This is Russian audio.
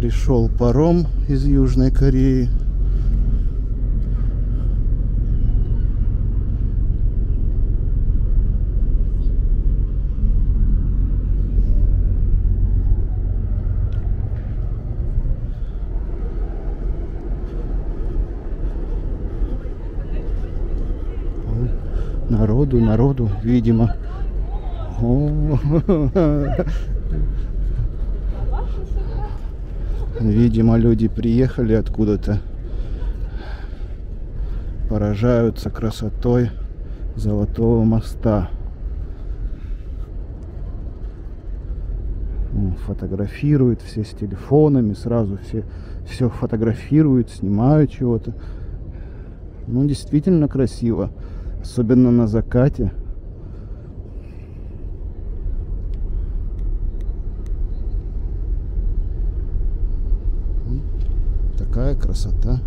пришел паром из Южной Кореи. Народу, народу, видимо. О, Видимо, люди приехали откуда-то, поражаются красотой Золотого моста. Фотографируют все с телефонами, сразу все, все фотографируют, снимают чего-то. Ну, действительно красиво, особенно на закате. Такая красота.